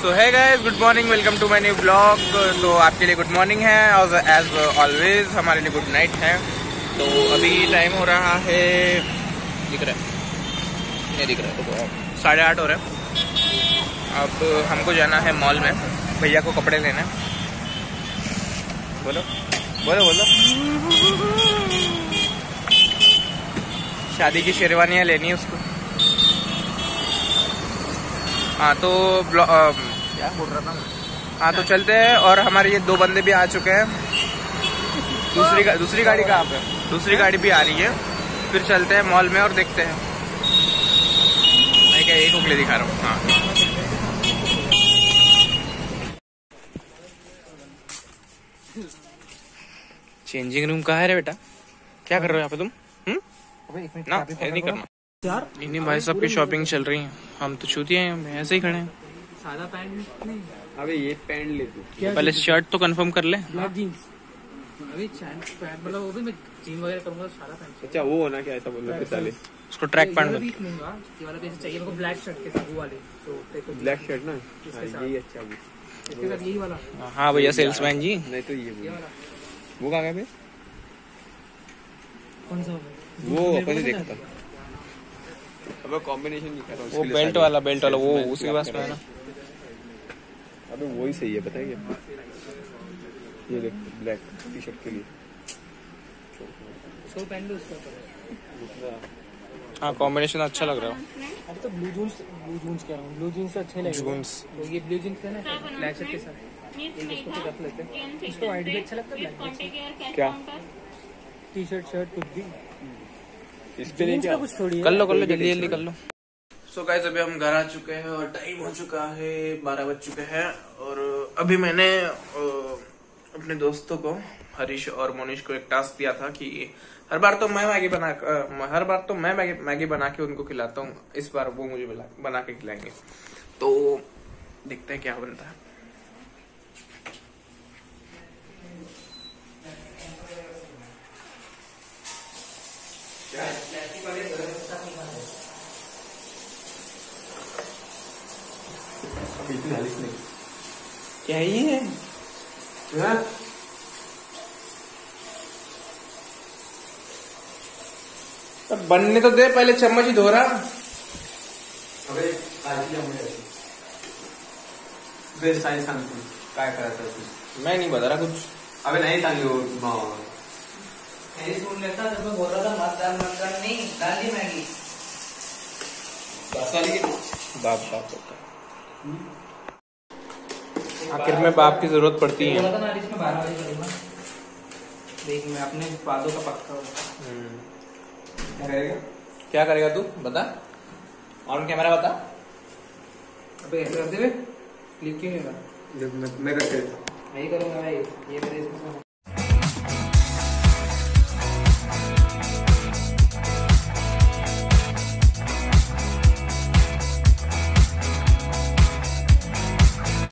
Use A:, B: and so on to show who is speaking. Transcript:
A: So hi guys good morning welcome to my new blog तो आपके लिए good morning है, और एज ऑलवेज हमारे लिए गुड नाइट है। तो अभी टाइम हो रहा है, दिख रहा है। नहीं दिख रहा है तो साढ़े आठ हो रहा है। अब हमको जाना है मॉल में, भैया को कपड़े लेने। बोलो बोलो बोलो। शादी की शेरवानियाँ लेनी है उसको। हाँ तो क्या बोल रहा था हाँ तो चलते हैं और हमारे ये दो बंदे भी आ चुके हैं। दूसरी गा, दूसरी गाड़ी कहाँ पे? दूसरी गाड़ी भी आ रही है। फिर चलते हैं मॉल में और देखते हैं। मैं क्या एक उंगली दिखा रहा हूँ। हाँ। चेंजिंग रूम कहाँ है रे बेटा? क्या कर रहे हो यहाँ पे तुम? हम्म? ना नहीं करना।
B: यार
A: इन्हीं भाई साहब की शॉपिंग चल रही है। हम तो छूती हैं ऐसे ही खड़े हैं।
B: सादा पैंट? नहीं।
C: अबे ये पैंट ले तू।
A: पहले शर्ट तो कंफर्म कर ले।
B: ब्लैक जीन्स अभी पैंट पैंट मतलब वो भी मैं जीन वगैरह करूँगा तो सादा पैंट
C: अच्छा वो होना क्या ऐसा बोल रहे साले
A: उसको ट्रैक पैंट
B: भी लूँगा ये वाला भी चाहिए मेरे को ब्लैक शर्ट के साथ वो वाले तो
C: ब्लैक शर्ट ना?
B: इसके
C: हाँ, यही अच्छा भी।
B: इसके साथ यही वाला।
A: हाँ भैया सेल्समैन जी।
C: नहीं तो ये
B: वाला।
C: वो कहाँ गया बे
B: कौन सा
C: वो अपन ही देखा था। अबे कॉम्बिनेशन नहीं कर रहा
A: वो बेल्ट वाला बेल्ट वाला वो उसके पास में है। ना।
C: अबे वही सही है पता है ये देख ब्लैक टी शर्ट के लिए।
B: उसको पहन लो उसका
A: हाँ कॉम्बिनेशन अच्छा लग रहा है।
B: अभी तो ब्लू जीन्स ब्लू जीन्स कह रहा हूँ। ब्लू जीन्स अच्छे लगेंगे।
A: Jeans।
B: तो ये ब्लू जीन्स है। ना ब्लैक शर्ट के साथ। इसको तो रख लेते हैं। इसको वाइट भी अच्छा लगता है ब्लैक
C: क्या?
B: टी शर्ट शर्ट कुछ भी।
C: इस पे नहीं क्या?
B: कुछ थोड़ी
A: कर लो कर लो जल्दी जल्दी कर लो। सो गाइस अभी हम घर आ चुके हैं और टाइम हो चुका है बारह बज चुके हैं। अभी मैंने अपने दोस्तों को, हरीश और मोनिश को एक टास्क दिया था कि हर बार तो मैं मैगी बना हर बार तो मैं मैगी मैगी बना के उनको खिलाता हूँ। इस बार वो मुझे बना के खिलाएँगे। तो देखते हैं क्या बनता है।
C: अभी हालिस नहीं।
A: क्या ही है?
C: हाँ?
A: अब बनने तो दे पहले चम्मच ही धो रहा
C: सांग तू काय करायचं
A: मैं नहीं बता रहा कुछ।
C: अबे नाही हो
B: जब मैं। बोल रहा था मत डाल मत डाल नहीं डाल दी मैगी।
A: बाप बाप होता आखिर में बाप की ज़रूरत पड़ती है।
B: बोला था ना इसमें बारह बजे करूँगा। देख मैं अपने वादों का पक्का
C: क्या करेगा?
A: क्या करेगा तू? बता। ऑन कैमरा बता।
B: अबे ऐसे करते हुए क्लिक क्यों नहीं
C: होगा? मैं मैं करते
B: यही ही। करूँगा भाई। ये मेरे इसमें